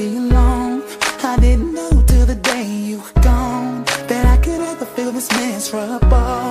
be alone. I didn't know till the day you were gone That I could ever feel this miserable